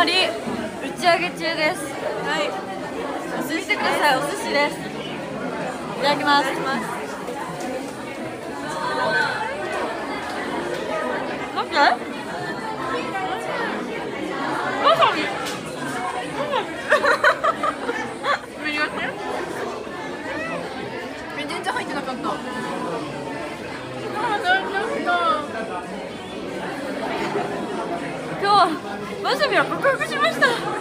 終わり打ち上げ中です。はい。お寿司ください。お寿司です。いただきます。待ってわさび。見よって全然入ってなかったわさびは克服しました。